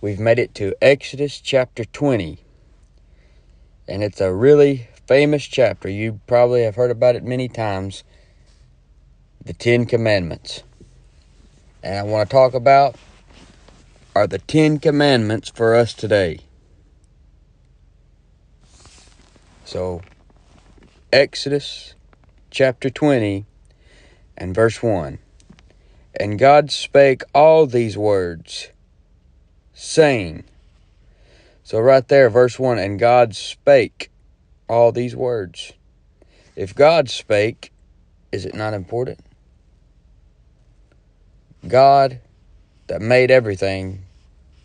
we've made it to Exodus chapter 20. And it's a really famous chapter. You probably have heard about it many times the Ten Commandments. And I want to talk about are the Ten Commandments for us today. So, Exodus chapter 20 and verse 1. And God spake all these words, saying, So, right there, verse 1 and God spake all these words. If God spake, is it not important? God, that made everything,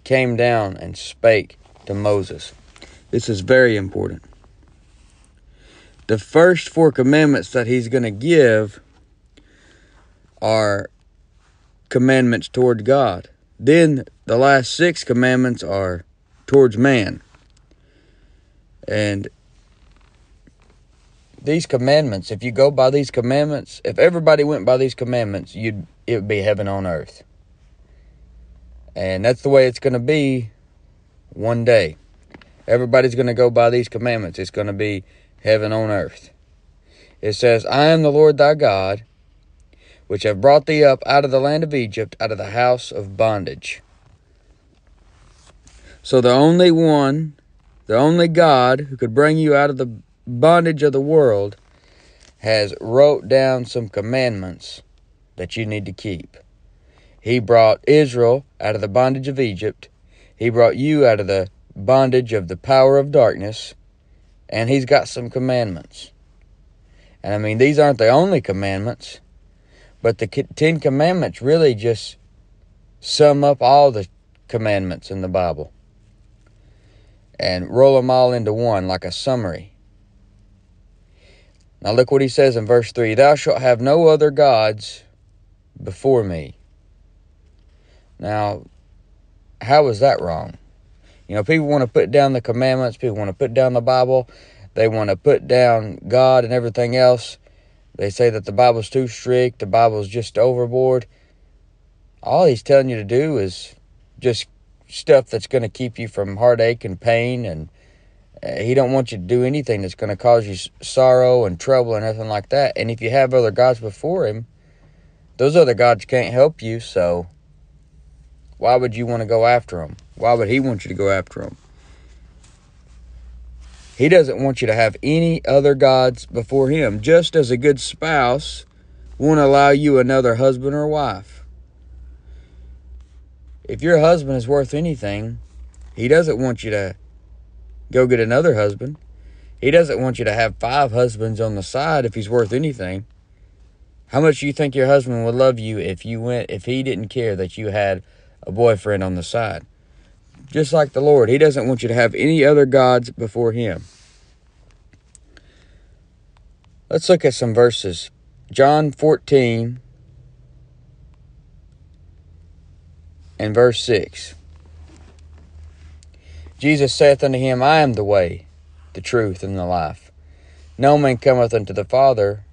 came down and spake to Moses. This is very important. The first four commandments that he's going to give are commandments toward God. Then the last six commandments are towards man. And these commandments, if you go by these commandments, if everybody went by these commandments, you'd it would be heaven on earth. And that's the way it's going to be one day. Everybody's going to go by these commandments. It's going to be heaven on earth. It says, I am the Lord thy God, which have brought thee up out of the land of Egypt, out of the house of bondage. So the only one, the only God who could bring you out of the bondage of the world has wrote down some commandments that you need to keep. He brought Israel out of the bondage of Egypt. He brought you out of the bondage of the power of darkness. And he's got some commandments. And I mean, these aren't the only commandments, but the Ten Commandments really just sum up all the commandments in the Bible and roll them all into one like a summary. Now, look what he says in verse 3 Thou shalt have no other gods before me. Now, how is that wrong? You know, people want to put down the commandments, people want to put down the Bible, they want to put down God and everything else. They say that the Bible's too strict, the Bible's just overboard. All he's telling you to do is just stuff that's going to keep you from heartache and pain and uh, he don't want you to do anything that's going to cause you sorrow and trouble and everything like that. And if you have other gods before him, those other gods can't help you, so why would you want to go after them? Why would he want you to go after them? He doesn't want you to have any other gods before him, just as a good spouse won't allow you another husband or wife. If your husband is worth anything, he doesn't want you to go get another husband. He doesn't want you to have five husbands on the side if he's worth anything. How much do you think your husband would love you if you went if he didn't care that you had a boyfriend on the side? Just like the Lord, he doesn't want you to have any other gods before him. Let's look at some verses. John 14 and verse 6. Jesus saith unto him, I am the way, the truth, and the life. No man cometh unto the Father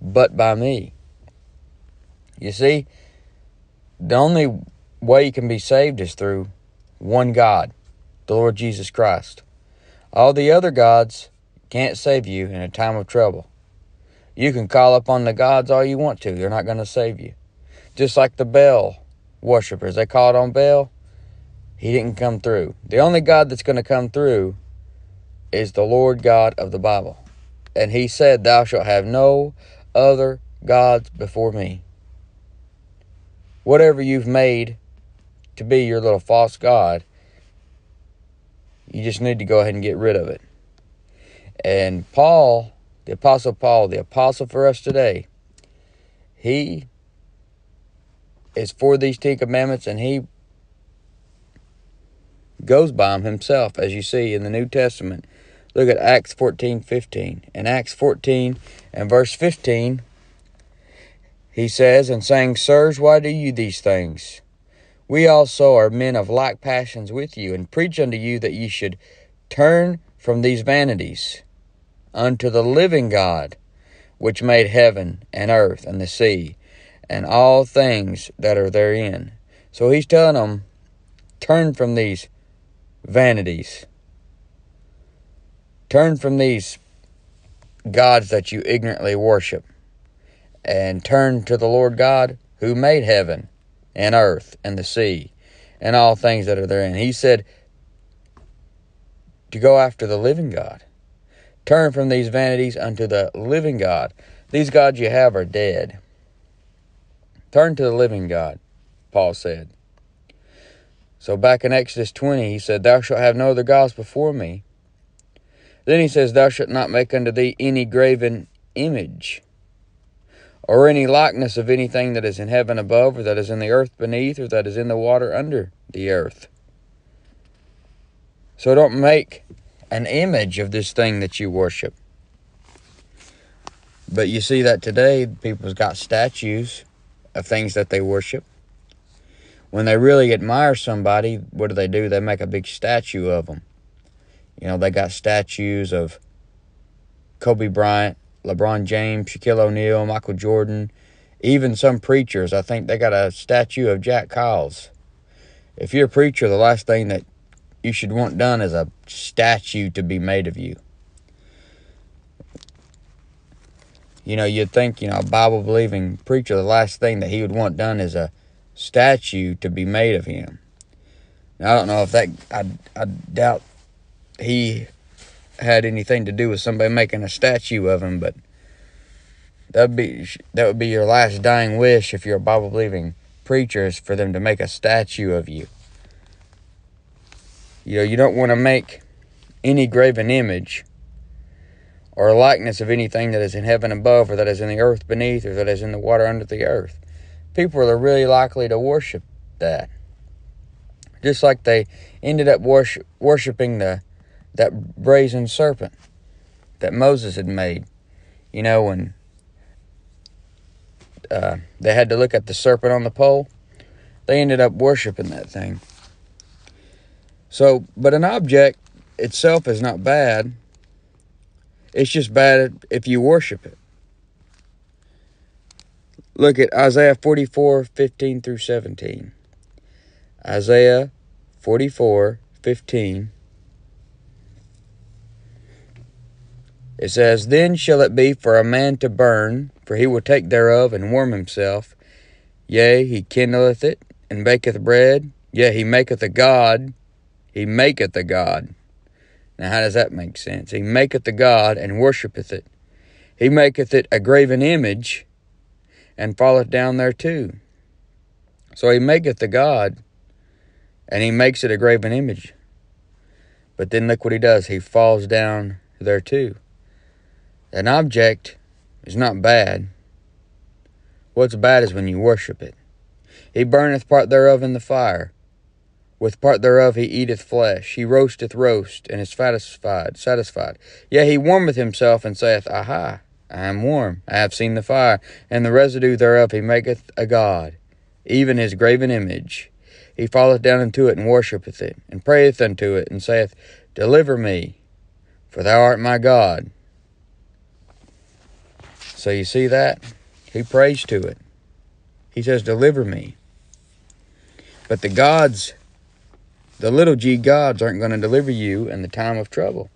but by me. You see, the only way you can be saved is through one God, the Lord Jesus Christ. All the other gods can't save you in a time of trouble. You can call upon the gods all you want to, they're not going to save you. Just like the Baal worshippers, they called on Baal, he didn't come through. The only God that's going to come through is the Lord God of the Bible. And he said, Thou shalt have no other gods before me whatever you've made to be your little false God, you just need to go ahead and get rid of it. And Paul, the Apostle Paul, the apostle for us today, he is for these Ten Commandments and he goes by them himself, as you see in the New Testament. Look at Acts 14 15. In Acts 14 and verse 15, he says, and saying, Sirs, why do you these things? We also are men of like passions with you, and preach unto you that ye should turn from these vanities unto the living God, which made heaven and earth and the sea, and all things that are therein. So he's telling them, Turn from these vanities. Turn from these gods that you ignorantly worship and turn to the Lord God who made heaven and earth and the sea and all things that are therein. He said to go after the living God. Turn from these vanities unto the living God. These gods you have are dead. Turn to the living God, Paul said. So back in Exodus 20, he said, Thou shalt have no other gods before me. Then he says, Thou shalt not make unto thee any graven image, or any likeness of anything that is in heaven above, or that is in the earth beneath, or that is in the water under the earth. So don't make an image of this thing that you worship. But you see that today, people's got statues of things that they worship. When they really admire somebody, what do they do? They make a big statue of them. You know, they got statues of Kobe Bryant, LeBron James, Shaquille O'Neal, Michael Jordan, even some preachers. I think they got a statue of Jack Hyles. If you're a preacher, the last thing that you should want done is a statue to be made of you. You know, you'd think, you know, a Bible believing preacher, the last thing that he would want done is a statue to be made of him. Now, I don't know if that, I, I doubt he had anything to do with somebody making a statue of him, but that'd be that would be your last dying wish if you're a Bible believing preacher is for them to make a statue of you. You know, you don't want to make any graven image or likeness of anything that is in heaven above, or that is in the earth beneath, or that is in the water under the earth. People are really likely to worship that. Just like they ended up worship, worshiping the that brazen serpent that Moses had made. You know, when uh, they had to look at the serpent on the pole, they ended up worshiping that thing. So, but an object itself is not bad. It's just bad if you worship it. Look at Isaiah 44 15 through 17. Isaiah 44 15. It says, Then shall it be for a man to burn, for he will take thereof and warm himself. Yea, he kindleth it, and baketh bread. Yea, he maketh a god. He maketh a god. Now, how does that make sense? He maketh a god and worshipeth it. He maketh it a graven image and falleth down there too. So he maketh a god and he makes it a graven image. But then look what he does. He falls down there too. An object is not bad. What's bad is when you worship it. He burneth part thereof in the fire. With part thereof he eateth flesh. He roasteth roast, and is satisfied. Satisfied. Yea, he warmeth himself, and saith, Aha, I am warm. I have seen the fire, and the residue thereof he maketh a god, even his graven image. He falleth down into it, and worshippeth it, and prayeth unto it, and saith, Deliver me, for thou art my God. So you see that? He prays to it. He says, Deliver me. But the gods, the little g gods, aren't going to deliver you in the time of trouble.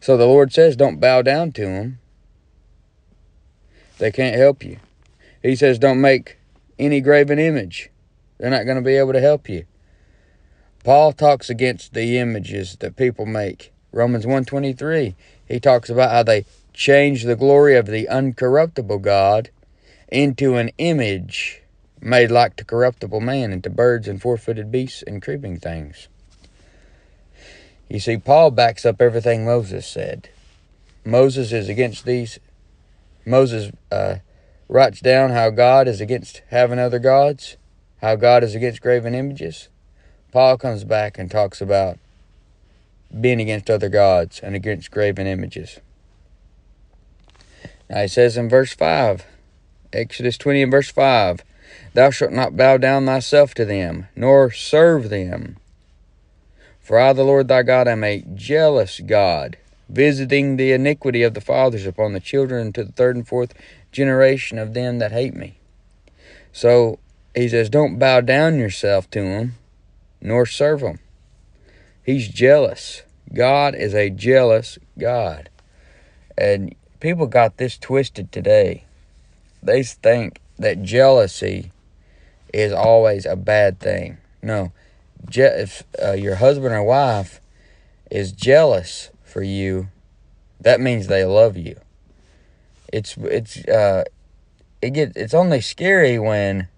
So the Lord says, Don't bow down to them. They can't help you. He says, Don't make any graven image. They're not going to be able to help you. Paul talks against the images that people make. Romans 123, he talks about how they change the glory of the uncorruptible God into an image made like to corruptible man, into birds and four footed beasts and creeping things. You see, Paul backs up everything Moses said. Moses is against these. Moses uh, writes down how God is against having other gods, how God is against graven images. Paul comes back and talks about being against other gods and against graven images. Now he says in verse 5, Exodus 20 and verse 5, Thou shalt not bow down thyself to them, nor serve them. For I, the Lord thy God, am a jealous God, visiting the iniquity of the fathers upon the children to the third and fourth generation of them that hate me. So he says, Don't bow down yourself to them. nor serve them. He's jealous. God is a jealous God. And people got this twisted today. They think that jealousy is always a bad thing. No. Je- if uh, your husband or wife is jealous for you, that means they love you. It's it's uh it get it's only scary when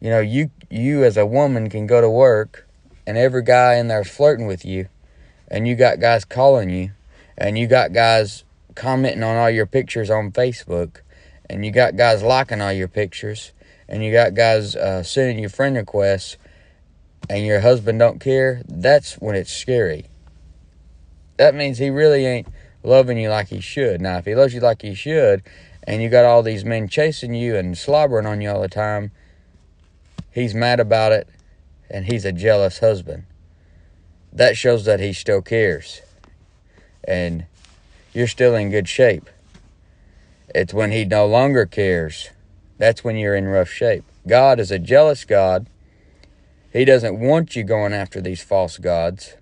you know you you as a woman can go to work and every guy in there flirting with you and you got guys calling you and you got guys commenting on all your pictures on Facebook and you got guys liking all your pictures and you got guys uh, sending you friend requests and your husband don't care that's when it's scary. That means he really ain't loving you like he should. Now if he loves you like he should and you got all these men chasing you and slobbering on you all the time he's mad about it and he's a jealous husband. That shows that he still cares. And you're still in good shape. It's when he no longer cares. That's when you're in rough shape. God is a jealous God. He doesn't want you going after these false gods.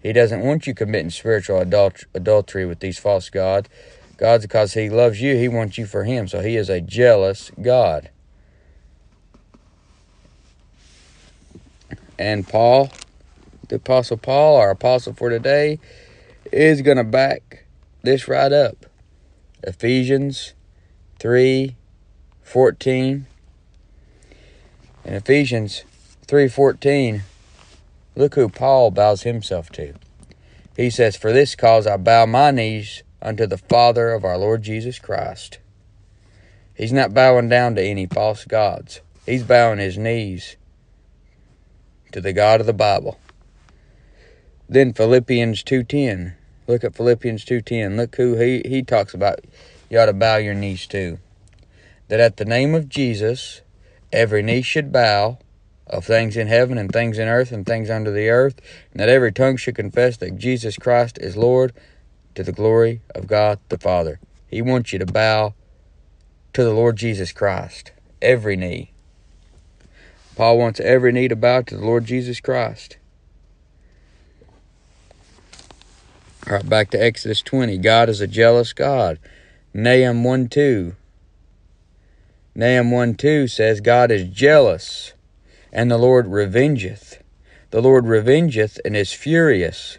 He doesn't want you committing spiritual adult- adultery with these false gods. God's because he loves you, he wants you for him. So he is a jealous God. And Paul, the Apostle Paul, our apostle for today, is going to back this right up. Ephesians 3 14. In Ephesians 3:14, look who Paul bows himself to. He says, "For this cause I bow my knees unto the Father of our Lord Jesus Christ." He's not bowing down to any false gods. He's bowing his knees to the God of the Bible. Then Philippians 2:10. Look at Philippians 2:10. Look who he he talks about you ought to bow your knees to. That at the name of Jesus every knee should bow of things in heaven and things in earth and things under the earth, and that every tongue should confess that Jesus Christ is Lord to the glory of God the Father. He wants you to bow to the Lord Jesus Christ. Every knee. Paul wants every knee to bow to the Lord Jesus Christ. All right, back to Exodus 20. God is a jealous God. Nahum 1 2. Nahum 1 2 says, God is jealous, and the Lord revengeth. The Lord revengeth and is furious.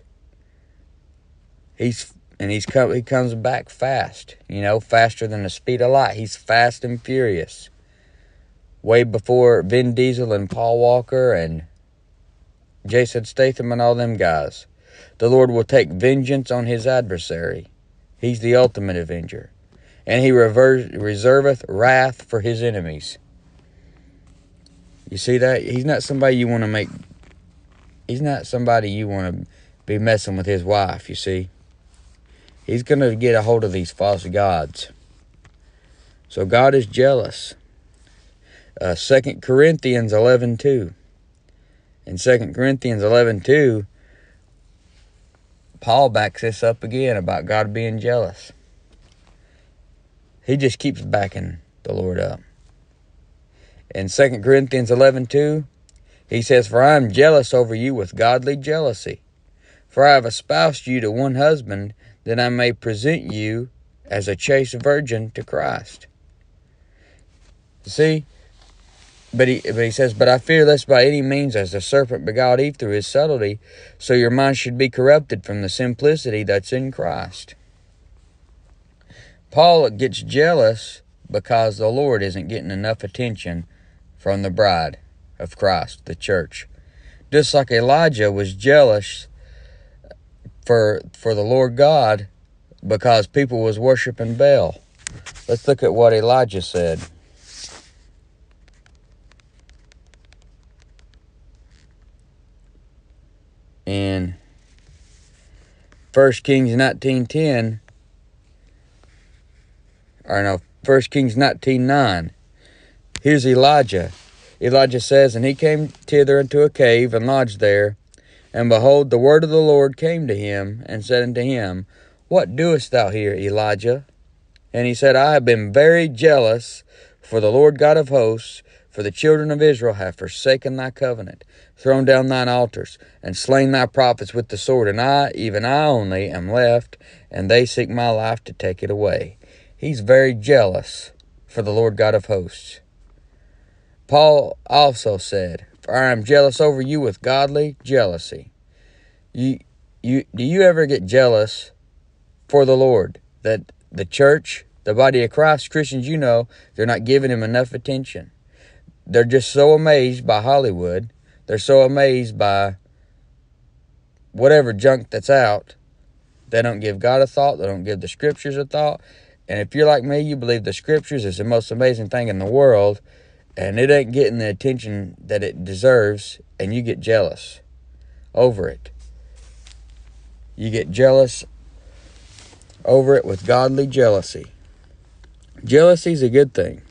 He's and he's come, he comes back fast, you know, faster than the speed of light. He's fast and furious. Way before Vin Diesel and Paul Walker and Jason Statham and all them guys. The Lord will take vengeance on his adversary. He's the ultimate avenger. And he reserveth wrath for his enemies. You see that? He's not somebody you want to make. He's not somebody you want to be messing with his wife, you see. He's going to get a hold of these false gods. So God is jealous. Uh, 2 Corinthians 11 2. In 2 Corinthians 11 2, Paul backs this up again about God being jealous. He just keeps backing the Lord up. In 2 Corinthians 11:2, he says, "For I am jealous over you with godly jealousy, for I have espoused you to one husband, that I may present you as a chaste virgin to Christ." See, but he, but he says, But I fear lest by any means, as the serpent beguiled Eve through his subtlety, so your mind should be corrupted from the simplicity that's in Christ. Paul gets jealous because the Lord isn't getting enough attention from the bride of Christ, the church. Just like Elijah was jealous for for the Lord God because people was worshiping Baal. Let's look at what Elijah said. In 1 Kings 19.10, or no, 1 Kings 19.9. Here's Elijah. Elijah says, And he came thither into a cave and lodged there. And behold, the word of the Lord came to him and said unto him, What doest thou here, Elijah? And he said, I have been very jealous for the Lord God of hosts, For the children of Israel have forsaken thy covenant, thrown down thine altars, and slain thy prophets with the sword, and I, even I only, am left, and they seek my life to take it away. He's very jealous for the Lord God of hosts. Paul also said, For I am jealous over you with godly jealousy. You, you, do you ever get jealous for the Lord that the church, the body of Christ, Christians you know, they're not giving him enough attention? They're just so amazed by Hollywood. They're so amazed by whatever junk that's out. They don't give God a thought. They don't give the scriptures a thought. And if you're like me, you believe the scriptures is the most amazing thing in the world, and it ain't getting the attention that it deserves, and you get jealous over it. You get jealous over it with godly jealousy. Jealousy is a good thing.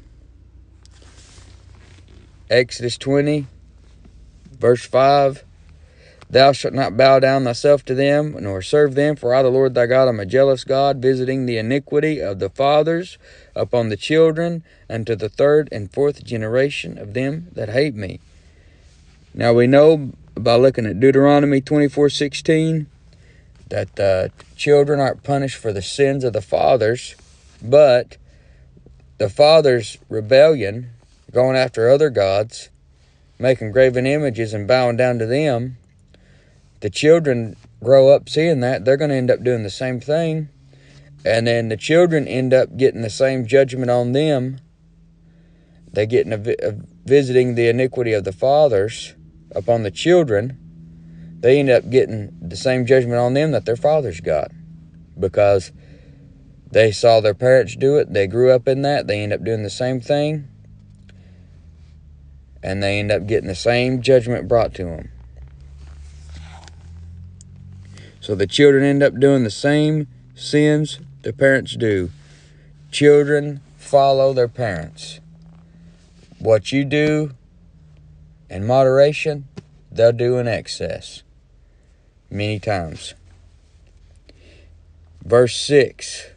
Exodus 20, verse 5 Thou shalt not bow down thyself to them, nor serve them, for I, the Lord thy God, am a jealous God, visiting the iniquity of the fathers upon the children, unto the third and fourth generation of them that hate me. Now we know by looking at Deuteronomy 24 16 that the children aren't punished for the sins of the fathers, but the father's rebellion going after other gods, making graven images and bowing down to them, the children grow up seeing that, they're going to end up doing the same thing. And then the children end up getting the same judgment on them. They get a, a visiting the iniquity of the fathers upon the children. They end up getting the same judgment on them that their fathers got because they saw their parents do it. They grew up in that. They end up doing the same thing and they end up getting the same judgment brought to them. So the children end up doing the same sins the parents do. Children follow their parents. What you do in moderation, they'll do in excess many times. Verse 6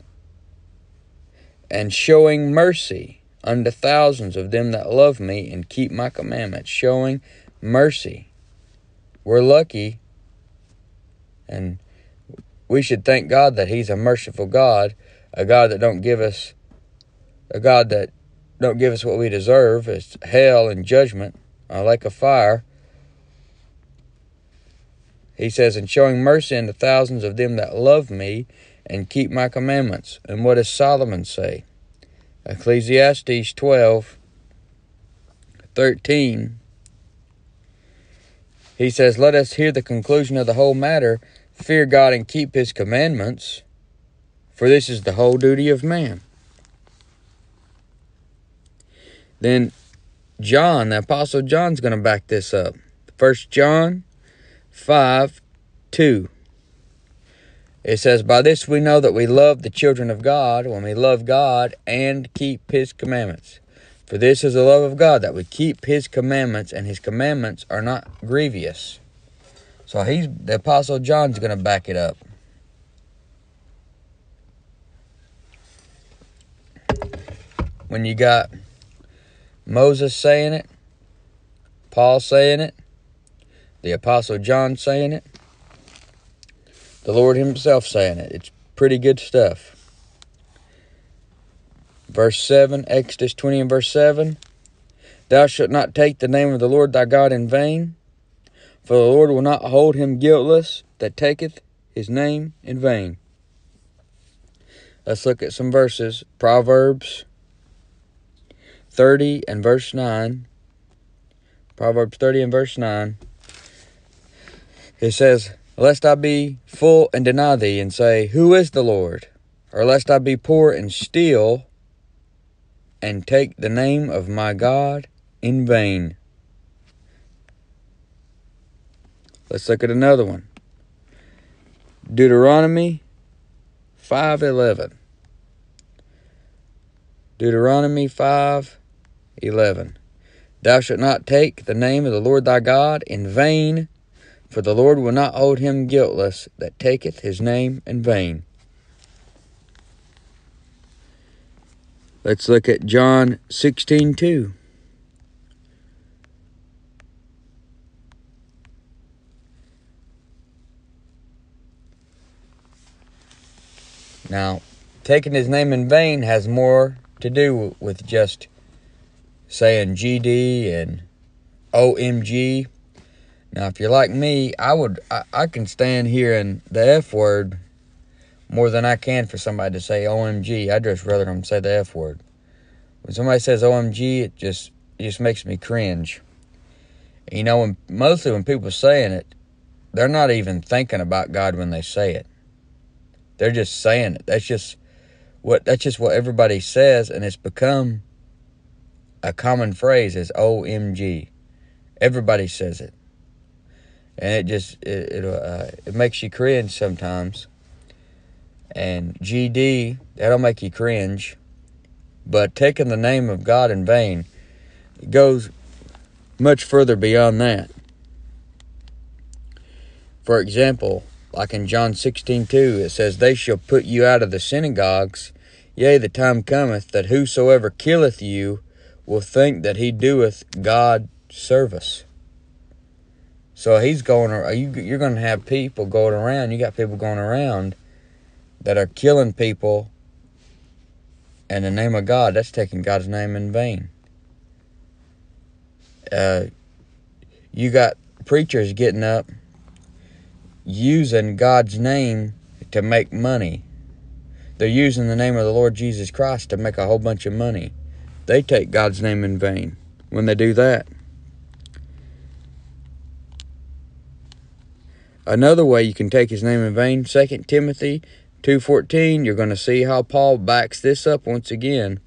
And showing mercy unto thousands of them that love me and keep my commandments, showing mercy. We're lucky, and we should thank God that He's a merciful God, a God that don't give us, a God that don't give us what we deserve. It's hell and judgment, uh, like a lake of fire. He says, and showing mercy unto thousands of them that love me and keep my commandments. And what does Solomon say? Ecclesiastes 12 13. He says, Let us hear the conclusion of the whole matter. Fear God and keep his commandments, for this is the whole duty of man. Then John, the Apostle John's going to back this up. First John 5 2. It says, By this we know that we love the children of God when we love God and keep his commandments. For this is the love of God, that we keep his commandments, and his commandments are not grievous. So he's the apostle John's gonna back it up. When you got Moses saying it, Paul saying it, the apostle John saying it, the Lord Himself saying it. It's pretty good stuff. Verse 7, Exodus 20 and verse 7 Thou shalt not take the name of the Lord thy God in vain, for the Lord will not hold him guiltless that taketh his name in vain. Let's look at some verses. Proverbs 30 and verse 9. Proverbs 30 and verse 9. It says, lest I be full and deny thee, and say, Who is the Lord? Or lest I be poor and steal, and take the name of my God in vain. Let's look at another one. Deuteronomy 5:11. Deuteronomy 5:11. Thou shalt not take the name of the Lord thy God in vain, for the Lord will not hold him guiltless that taketh his name in vain. Let's look at John 16 2. Now, taking his name in vain has more to do with just saying GD and OMG now, if you're like me, I would I, I can stand and the F word more than I can for somebody to say OMG. I'd just rather them say the F word. When somebody says OMG, it just it just makes me cringe. You know, when mostly when people are saying it, they're not even thinking about God when they say it. They're just saying it. That's just what that's just what everybody says, and it's become a common phrase is OMG. Everybody says it, and it just it it, uh, it makes you cringe sometimes. And GD that'll make you cringe, but taking the name of God in vain goes much further beyond that. For example, like in John 16 2, it says, They shall put you out of the synagogues. Yea, the time cometh that whosoever killeth you will think that he doeth God service. So he's going. You, you're going to have people going around. You got people going around that are killing people in the name of God. That's taking God's name in vain. Uh, you got preachers getting up using God's name to make money. They're using the name of the Lord Jesus Christ to make a whole bunch of money. They take God's name in vain when they do that. Another way you can take his name in vain, 2 Timothy 2.14, you're going to see how Paul backs this up once again.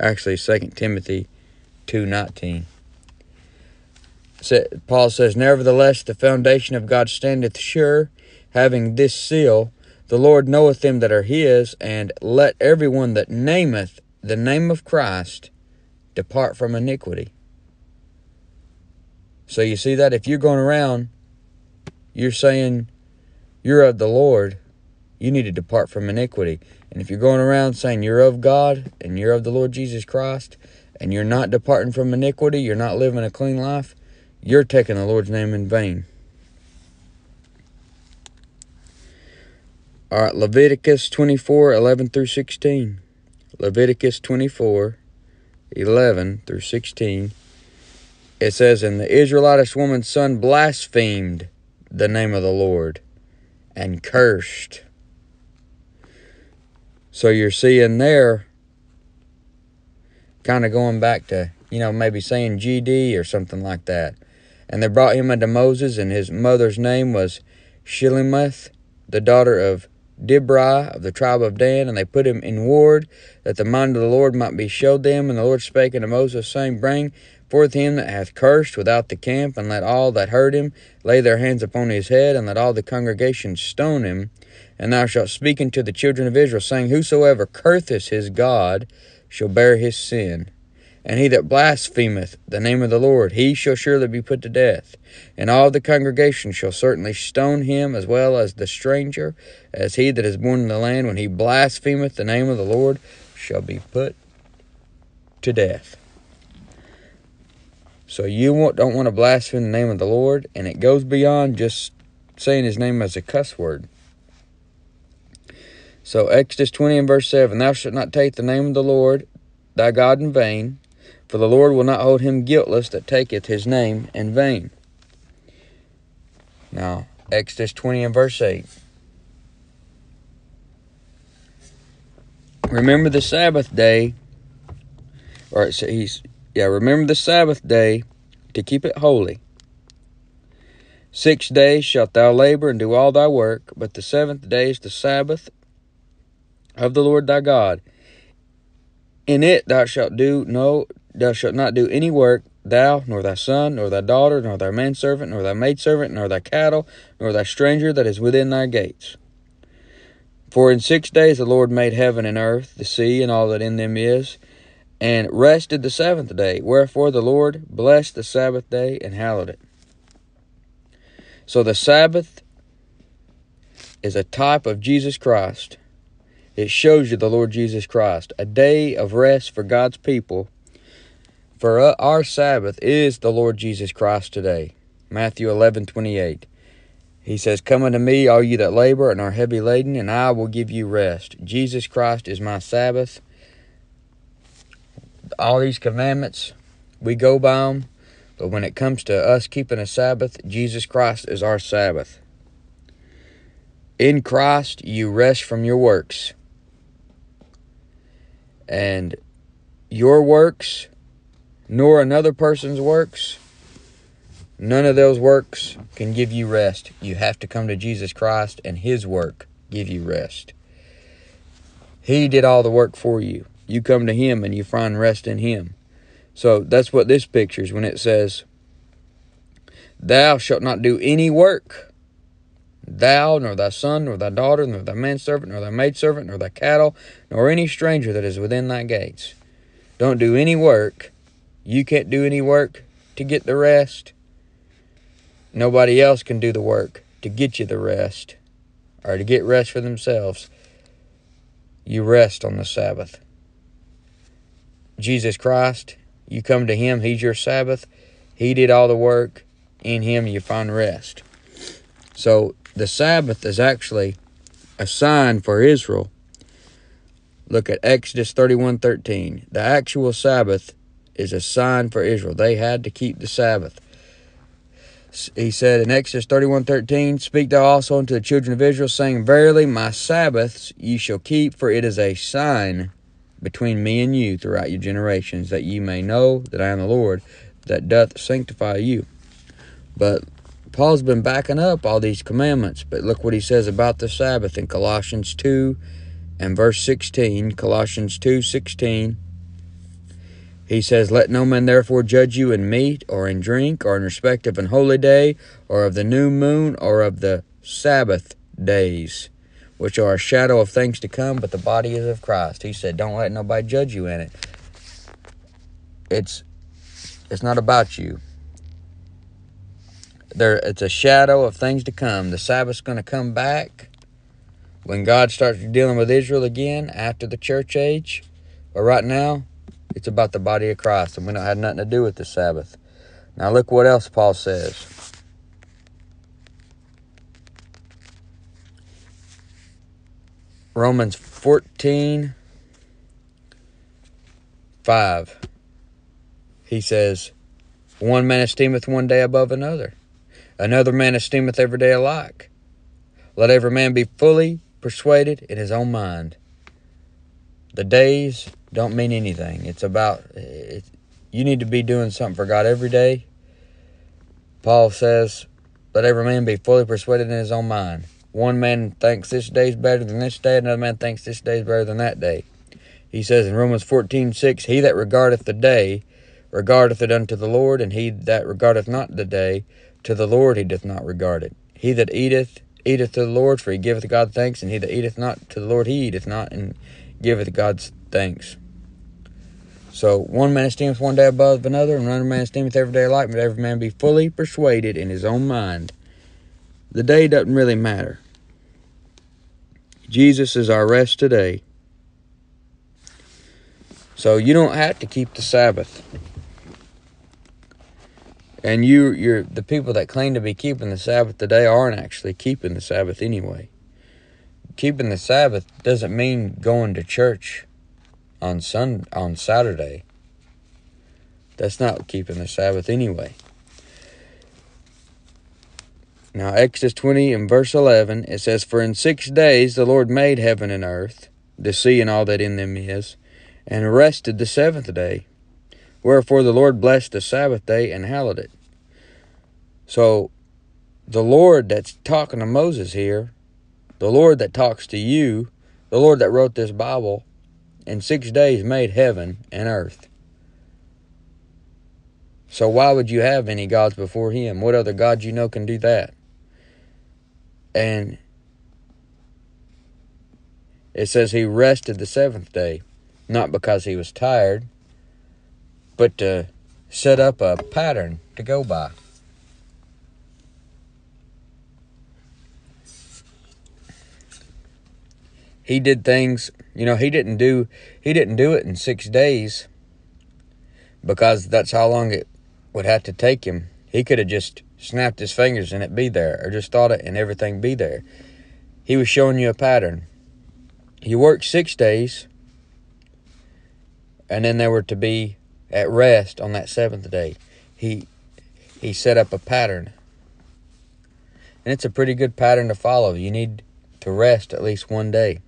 Actually, 2 Timothy 2.19. Paul says, Nevertheless, the foundation of God standeth sure, having this seal, The Lord knoweth them that are his, and let every one that nameth the name of Christ depart from iniquity. So you see that if you're going around, you're saying you're of the Lord, you need to depart from iniquity. And if you're going around saying you're of God and you're of the Lord Jesus Christ, and you're not departing from iniquity, you're not living a clean life, you're taking the Lord's name in vain. All right, Leviticus 24 11 through 16. Leviticus 24 11 through 16. It says, And the Israelitish woman's son blasphemed the name of the Lord and cursed. So you're seeing there, kind of going back to, you know, maybe saying GD or something like that. And they brought him unto Moses, and his mother's name was Shelomith, the daughter of Dibri of the tribe of Dan, and they put him in ward, that the mind of the Lord might be showed them. And the Lord spake unto Moses, saying, Bring forth him that hath cursed without the camp, and let all that heard him lay their hands upon his head, and let all the congregation stone him. And thou shalt speak unto the children of Israel, saying, Whosoever curseth his God shall bear his sin. And he that blasphemeth the name of the Lord, he shall surely be put to death. And all the congregation shall certainly stone him, as well as the stranger, as he that is born in the land, when he blasphemeth the name of the Lord, shall be put to death. So you don't want to blaspheme the name of the Lord, and it goes beyond just saying his name as a cuss word. So Exodus 20 and verse 7, Thou shalt not take the name of the Lord thy God in vain, for the Lord will not hold him guiltless that taketh his name in vain. Now, Exodus 20 and verse 8. Remember the Sabbath day, or he's, yeah, remember the Sabbath day to keep it holy. Six days shalt thou labor and do all thy work, but the seventh day is the Sabbath of the Lord thy God. In it thou shalt do no Thou shalt not do any work, thou, nor thy son, nor thy daughter, nor thy manservant, nor thy maidservant, nor thy cattle, nor thy stranger that is within thy gates. For in six days the Lord made heaven and earth, the sea, and all that in them is, and rested the seventh day. Wherefore the Lord blessed the Sabbath day and hallowed it. So the Sabbath is a type of Jesus Christ. It shows you the Lord Jesus Christ, a day of rest for God's people for uh, our Sabbath is the Lord Jesus Christ today. Matthew 11 28. He says, Come unto me, all you that labor and are heavy laden, and I will give you rest. Jesus Christ is my Sabbath. All these commandments, we go by them, but when it comes to us keeping a Sabbath, Jesus Christ is our Sabbath. In Christ, you rest from your works. And your works, nor another person's works, None of those works can give you rest. You have to come to Jesus Christ and His work give you rest. He did all the work for you. You come to Him and you find rest in Him. So that's what this pictures when it says, Thou shalt not do any work. Thou, nor thy son, nor thy daughter, nor thy manservant, nor thy maidservant, nor thy cattle, nor any stranger that is within thy gates. Don't do any work. You can't do any work to get the rest. Nobody else can do the work to get you the rest or to get rest for themselves. You rest on the Sabbath. Jesus Christ, you come to Him, He's your Sabbath. He did all the work. In Him, you find rest. So the Sabbath is actually a sign for Israel. Look at Exodus 31:13. The actual Sabbath is a sign for Israel. They had to keep the Sabbath he said in Exodus 31:13, Speak thou also unto the children of Israel, saying, Verily my Sabbaths ye shall keep, for it is a sign between me and you throughout your generations, that ye may know that I am the Lord that doth sanctify you. But Paul's been backing up all these commandments, but look what he says about the Sabbath in Colossians 2 and verse 16. Colossians 2 16. He says, Let no man therefore judge you in meat, or in drink, or in respect of an holy day, or of the new moon, or of the Sabbath days, which are a shadow of things to come, but the body is of Christ. He said, Don't let nobody judge you in it. It's it's not about you. There it's a shadow of things to come. The Sabbath's gonna come back when God starts dealing with Israel again after the church age. But right now, it's about the body of Christ, and we don't have nothing to do with the Sabbath. Now look what else Paul says. Romans 14 5. He says, One man esteemeth one day above another, another man esteemeth every day alike. Let every man be fully persuaded in his own mind. The days don't mean anything. It's about it, you need to be doing something for God every day. Paul says, "Let every man be fully persuaded in his own mind." One man thinks this day is better than this day; another man thinks this day is better than that day. He says in Romans fourteen six, "He that regardeth the day, regardeth it unto the Lord, and he that regardeth not the day, to the Lord he doth not regard it. He that eateth, eateth to the Lord, for he giveth God thanks, and he that eateth not to the Lord, he eateth not, and giveth God's thanks. So one man esteemeth one day above another, and another man esteemeth every day alike, but every man be fully persuaded in his own mind. The day doesn't really matter. Jesus is our rest today. So you don't have to keep the Sabbath. And you you're the people that claim to be keeping the Sabbath today aren't actually keeping the Sabbath anyway. Keeping the Sabbath doesn't mean going to church on Sun on Saturday. That's not keeping the Sabbath anyway. Now Exodus 20 and verse 11 it says for in 6 days the Lord made heaven and earth the sea and all that in them is and rested the seventh day wherefore the Lord blessed the Sabbath day and hallowed it. So the Lord that's talking to Moses here, the Lord that talks to you, the Lord that wrote this Bible in six days made heaven and earth. So why would you have any gods before him? What other gods you know can do that? And it says he rested the seventh day, not because he was tired, but to set up a pattern to go by. he did things you know he didn't do he didn't do it in six days because that's how long it would have to take him he could have just snapped his fingers and it be there, or just thought it and everything be there. He was showing you a pattern. He worked six days, and then they were to be at rest on that seventh day. He he set up a pattern. And it's a pretty good pattern to follow. You need to rest at least one day.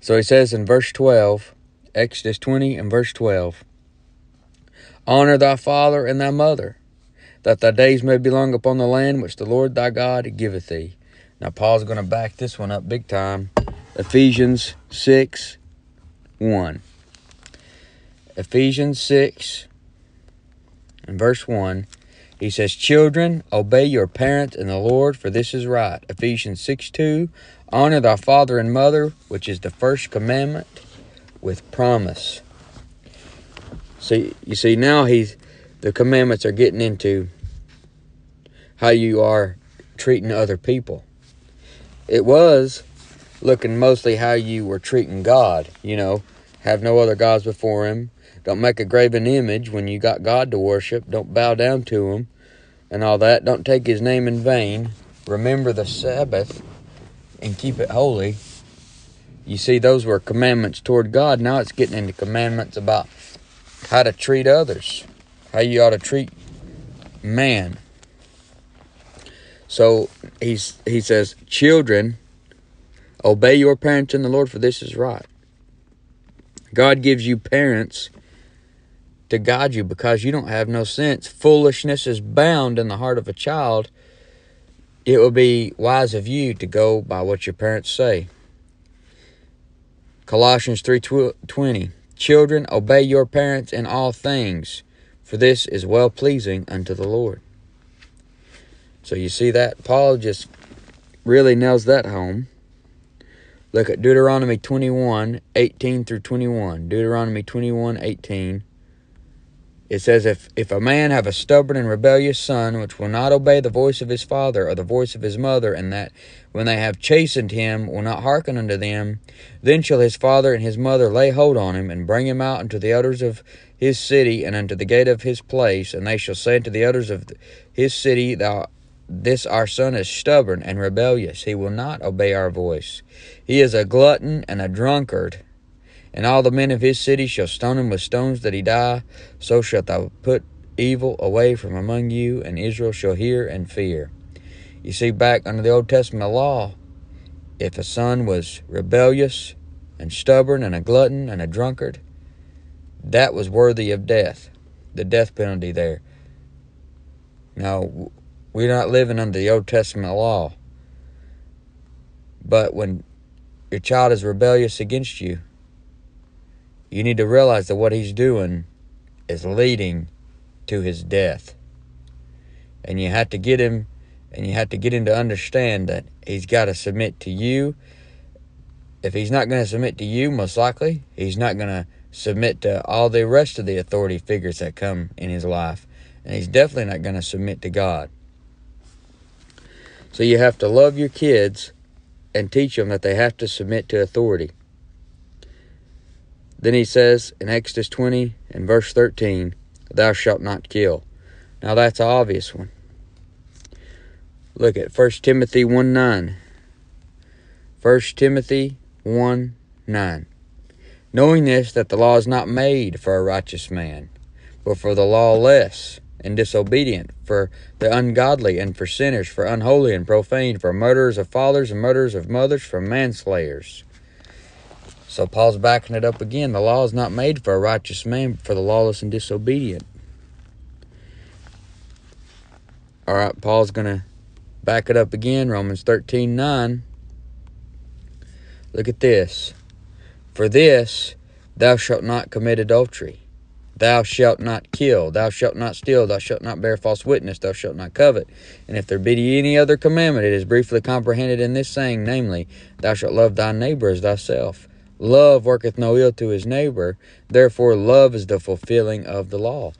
So he says in verse 12, Exodus 20 and verse 12 Honor thy father and thy mother, that thy days may be long upon the land which the Lord thy God giveth thee. Now, Paul's going to back this one up big time. Ephesians 6 1. Ephesians 6 and verse 1. He says, Children, obey your parents in the Lord, for this is right. Ephesians 6 2. Honor thy father and mother, which is the first commandment, with promise. See, you see, now he's the commandments are getting into how you are treating other people. It was looking mostly how you were treating God, you know, have no other gods before him. Don't make a graven image when you got God to worship. Don't bow down to him and all that. Don't take his name in vain. Remember the Sabbath and keep it holy. You see, those were commandments toward God. Now it's getting into commandments about how to treat others, how you ought to treat man. So he's he says, Children, obey your parents in the Lord, for this is right. God gives you parents to guide you because you don't have no sense. Foolishness is bound in the heart of a child. It will be wise of you to go by what your parents say. Colossians 3:20 Children obey your parents in all things for this is well pleasing unto the Lord. So you see that Paul just really nails that home. Look at Deuteronomy 21, 18 through 21. Deuteronomy 21, 18. It says, if, if a man have a stubborn and rebellious son, which will not obey the voice of his father or the voice of his mother, and that when they have chastened him will not hearken unto them, then shall his father and his mother lay hold on him, and bring him out unto the elders of his city, and unto the gate of his place, and they shall say unto the elders of his city, Thou this our son is stubborn and rebellious. He will not obey our voice. He is a glutton and a drunkard and all the men of his city shall stone him with stones that he die. So shalt thou put evil away from among you, and Israel shall hear and fear. You see, back under the Old Testament law, if a son was rebellious and stubborn and a glutton and a drunkard, that was worthy of death, the death penalty there. Now, we're not living under the Old Testament law. But when your child is rebellious against you, you need to realize that what he's doing is leading to his death. And you have to get him and you have to get him to understand that he's got to submit to you. If he's not going to submit to you, most likely, he's not going to submit to all the rest of the authority figures that come in his life. And he's definitely not going to submit to God. So you have to love your kids and teach them that they have to submit to authority. Then he says in Exodus 20 and verse 13, Thou shalt not kill. Now that's an obvious one. Look at 1 Timothy 1 9. 1 Timothy 1 9. Knowing this, that the law is not made for a righteous man, but for the lawless and disobedient, for the ungodly and for sinners, for unholy and profane, for murderers of fathers and murderers of mothers, for manslayers so Paul's backing it up again. The law is not made for a righteous man, but for the lawless and disobedient. All right, Paul's going to back it up again. Romans 13 9. Look at this. For this, thou shalt not commit adultery. Thou shalt not kill. Thou shalt not steal. Thou shalt not bear false witness. Thou shalt not covet. And if there be any other commandment, it is briefly comprehended in this saying, namely, Thou shalt love thy neighbor as thyself. Love worketh no ill to his neighbor. Therefore, love is the fulfilling of the law.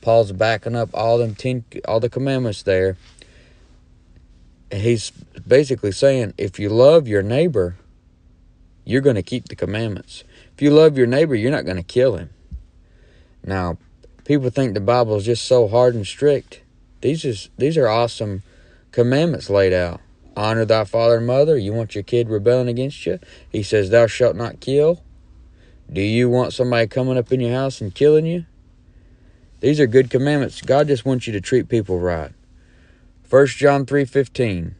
Paul's backing up all them ten, all the commandments there. He's basically saying, if you love your neighbor, you're going to keep the commandments. If you love your neighbor, you're not going to kill him. Now, people think the Bible is just so hard and strict. These is these are awesome commandments laid out. Honor thy father and mother. You want your kid rebelling against you? He says, Thou shalt not kill. Do you want somebody coming up in your house and killing you? These are good commandments. God just wants you to treat people right. 1 John 3:15.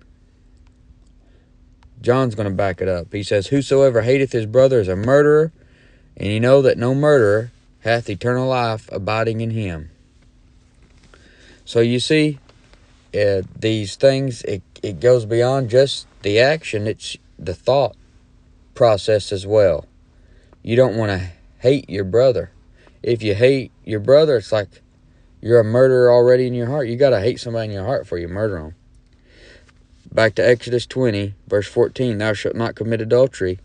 John's going to back it up. He says, Whosoever hateth his brother is a murderer, and ye know that no murderer hath eternal life abiding in him. So you see, uh, these things, it, it goes beyond just the action, it's the thought process as well. You don't want to hate your brother. If you hate your brother, it's like you're a murderer already in your heart. You got to hate somebody in your heart before you murder them. Back to Exodus 20, verse 14 Thou shalt not commit adultery.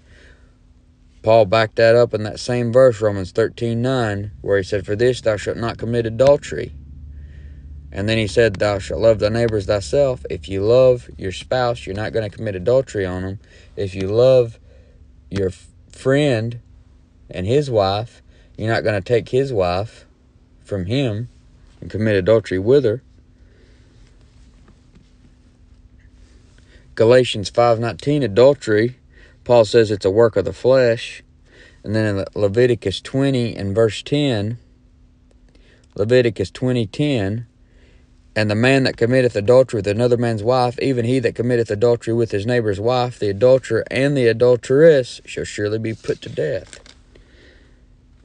Paul backed that up in that same verse, Romans 13 9, where he said, For this thou shalt not commit adultery. And then he said, Thou shalt love thy neighbors thyself. If you love your spouse, you're not going to commit adultery on them. If you love your friend and his wife, you're not going to take his wife from him and commit adultery with her. Galatians 5:19 adultery Paul says it's a work of the flesh. And then in Leviticus 20 and verse 10 Leviticus 20:10 and the man that committeth adultery with another man's wife, even he that committeth adultery with his neighbor's wife, the adulterer and the adulteress shall surely be put to death.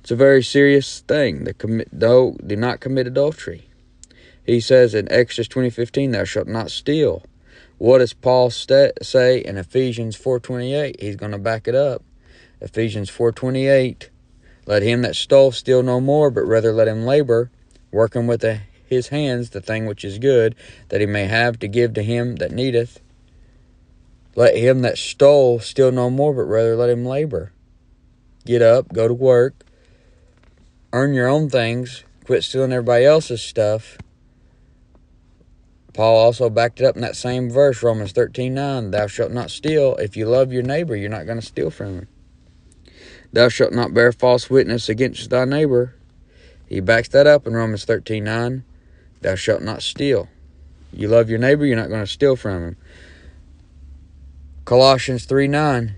It's a very serious thing. The commit, though, do not commit adultery. He says in Exodus 20:15, "Thou shalt not steal." What does Paul st- say in Ephesians 4:28? He's going to back it up. Ephesians 4:28, "Let him that stole steal no more, but rather let him labor, working with the his hands the thing which is good, that he may have to give to him that needeth. Let him that stole steal no more, but rather let him labor. Get up, go to work, earn your own things, quit stealing everybody else's stuff. Paul also backed it up in that same verse, Romans 13 9. Thou shalt not steal. If you love your neighbor, you're not going to steal from him. Thou shalt not bear false witness against thy neighbor. He backs that up in Romans 13 9. Thou shalt not steal. You love your neighbor, you're not going to steal from him. Colossians 3 9.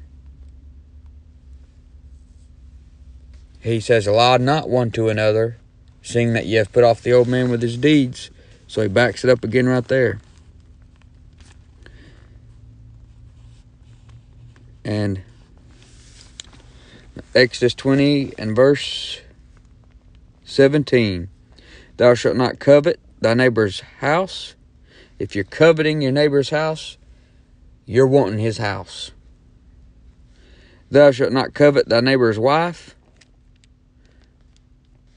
He says, Lie not one to another, seeing that ye have put off the old man with his deeds. So he backs it up again right there. And Exodus 20 and verse 17 Thou shalt not covet thy neighbor's house. If you're coveting your neighbor's house, you're wanting his house. Thou shalt not covet thy neighbor's wife.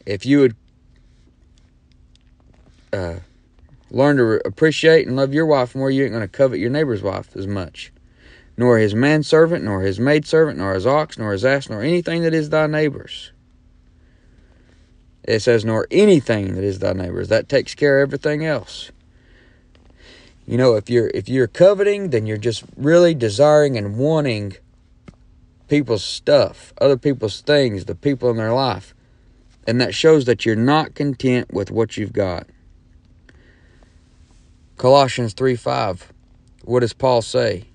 If you would uh, learn to appreciate and love your wife more, you ain't going to covet your neighbor's wife as much. Nor his manservant, nor his maidservant, nor his ox, nor his ass, nor anything that is thy neighbor's. It says, nor anything that is thy neighbor's. That takes care of everything else. You know, if you're if you're coveting, then you're just really desiring and wanting people's stuff, other people's things, the people in their life. And that shows that you're not content with what you've got. Colossians 3 5. What does Paul say?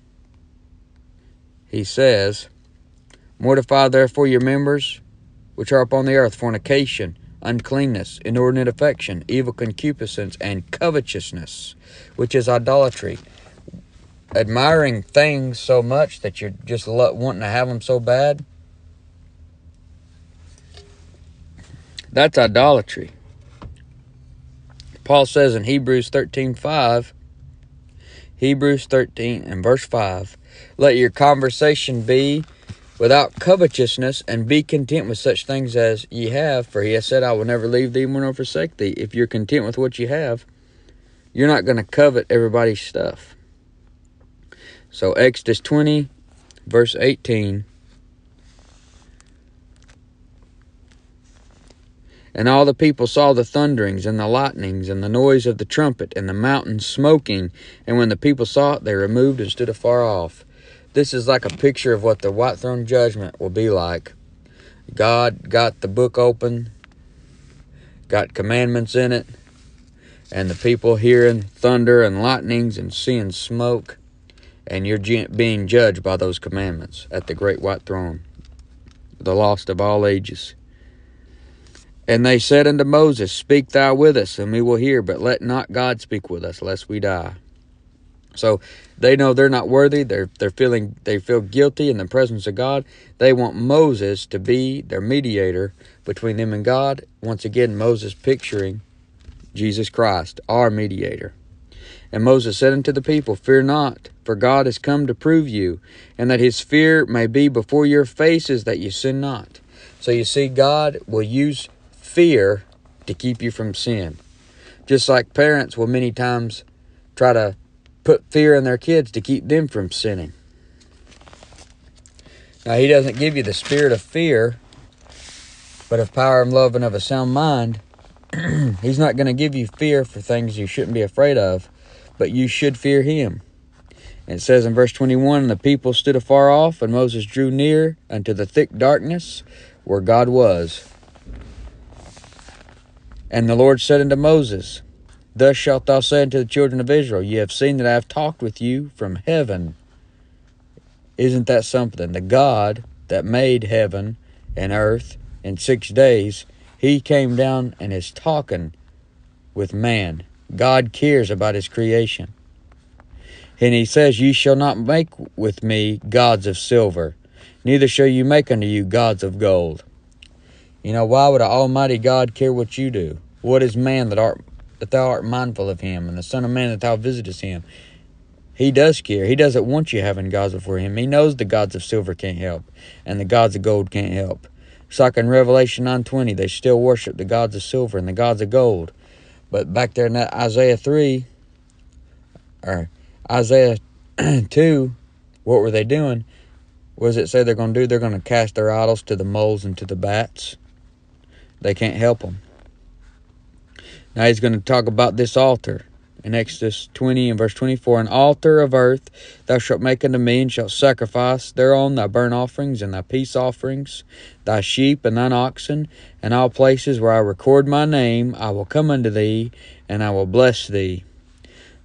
He says, Mortify therefore your members which are upon the earth, fornication, uncleanness, inordinate affection, evil concupiscence, and covetousness, which is idolatry. Admiring things so much that you're just wanting to have them so bad. That's idolatry. Paul says in Hebrews 13 5, Hebrews 13 and verse 5, let your conversation be without covetousness, and be content with such things as ye have. For he has said, I will never leave thee nor forsake thee. If you're content with what you have, you're not going to covet everybody's stuff. So, Exodus 20, verse 18. And all the people saw the thunderings and the lightnings and the noise of the trumpet and the mountain smoking. And when the people saw it, they removed and stood afar off. This is like a picture of what the white throne judgment will be like. God got the book open, got commandments in it, and the people hearing thunder and lightnings and seeing smoke, and you're being judged by those commandments at the great white throne, the lost of all ages. And they said unto Moses, Speak thou with us, and we will hear, but let not God speak with us, lest we die. So they know they're not worthy. They're they're feeling they feel guilty in the presence of God. They want Moses to be their mediator between them and God. Once again, Moses picturing Jesus Christ, our mediator. And Moses said unto the people, Fear not, for God is come to prove you, and that his fear may be before your faces, that you sin not. So you see, God will use fear to keep you from sin. Just like parents will many times try to put fear in their kids to keep them from sinning. Now, He doesn't give you the spirit of fear, but of power and love and of a sound mind. He's not going to give you fear for things you shouldn't be afraid of, but you should fear Him. And it says in verse 21 The people stood afar off, and Moses drew near unto the thick darkness where God was. And the Lord said unto Moses, Thus shalt thou say unto the children of Israel, Ye have seen that I have talked with you from heaven. Isn't that something? The God that made heaven and earth in six days, he came down and is talking with man. God cares about his creation. And he says, Ye shall not make with me gods of silver, neither shall you make unto you gods of gold. You know, why would an almighty God care what you do? What is man that art that thou art mindful of him, and the Son of Man that thou visitest him. He does care. He doesn't want you having gods before him. He knows the gods of silver can't help, and the gods of gold can't help. It's like in Revelation 9.20, they still worship the gods of silver and the gods of gold. But back there in Isaiah 3, or Isaiah 2, what were they doing? Was it say they're going to do? They're going to cast their idols to the moles and to the bats. They can't help them. Now he's going to talk about this altar in Exodus 20 and verse 24 An altar of earth thou shalt make unto me, and shalt sacrifice thereon thy burnt offerings and thy peace offerings, thy sheep and thine oxen, and all places where I record my name, I will come unto thee, and I will bless thee.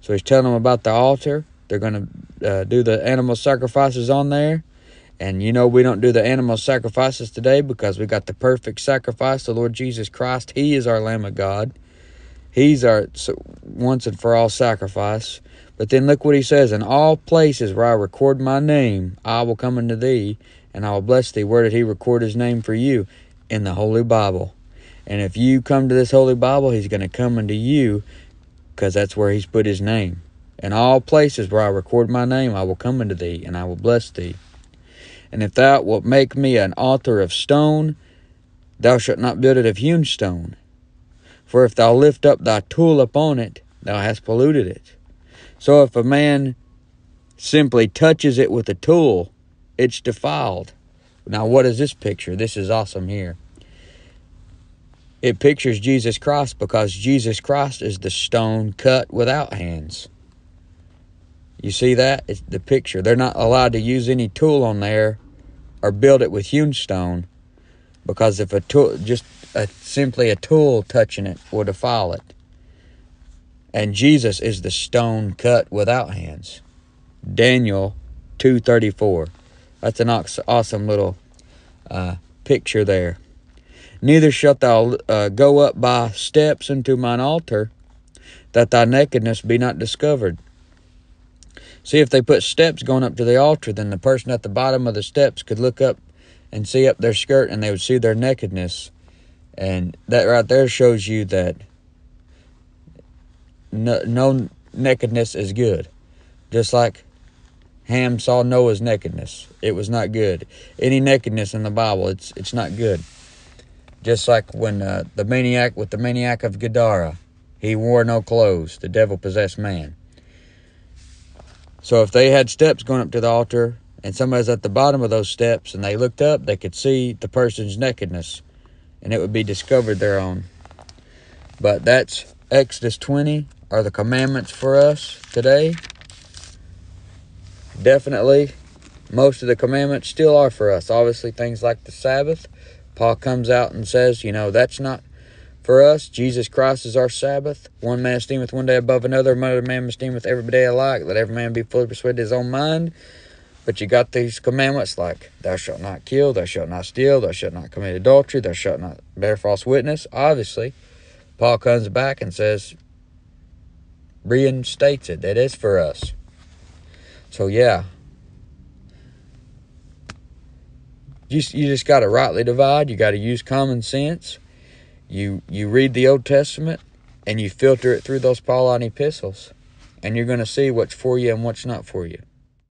So he's telling them about the altar. They're going to uh, do the animal sacrifices on there. And you know, we don't do the animal sacrifices today because we got the perfect sacrifice, the Lord Jesus Christ. He is our Lamb of God. He's our once and for all sacrifice. But then look what he says In all places where I record my name, I will come unto thee, and I will bless thee. Where did he record his name for you? In the Holy Bible. And if you come to this Holy Bible, he's going to come unto you because that's where he's put his name. In all places where I record my name, I will come unto thee, and I will bless thee. And if thou wilt make me an altar of stone, thou shalt not build it of hewn stone. For if thou lift up thy tool upon it, thou hast polluted it. So if a man simply touches it with a tool, it's defiled. Now, what is this picture? This is awesome here. It pictures Jesus Christ because Jesus Christ is the stone cut without hands. You see that? It's the picture. They're not allowed to use any tool on there or build it with hewn stone because if a tool, just a, simply a tool touching it will defile it. And Jesus is the stone cut without hands. Daniel 2:34. That's an awesome little uh, picture there. Neither shalt thou uh, go up by steps into mine altar, that thy nakedness be not discovered. See, if they put steps going up to the altar, then the person at the bottom of the steps could look up and see up their skirt and they would see their nakedness. And that right there shows you that no, no nakedness is good. Just like Ham saw Noah's nakedness. It was not good. Any nakedness in the Bible, it's it's not good. Just like when uh, the maniac with the maniac of Gadara, he wore no clothes. The devil possessed man. So if they had steps going up to the altar, and somebody's at the bottom of those steps and they looked up, they could see the person's nakedness and it would be discovered thereon. But that's Exodus 20 are the commandments for us today. Definitely, most of the commandments still are for us. Obviously, things like the Sabbath. Paul comes out and says, you know, that's not for us. Jesus Christ is our Sabbath. One man esteemeth one day above another, another man esteemeth every day alike. Let every man be fully persuaded his own mind. But you got these commandments like thou shalt not kill, thou shalt not steal, thou shalt not commit adultery, thou shalt not bear false witness. Obviously, Paul comes back and says, reinstates it. That is for us. So yeah. You, you just got to rightly divide. You got to use common sense. You you read the Old Testament and you filter it through those Pauline epistles, and you're going to see what's for you and what's not for you.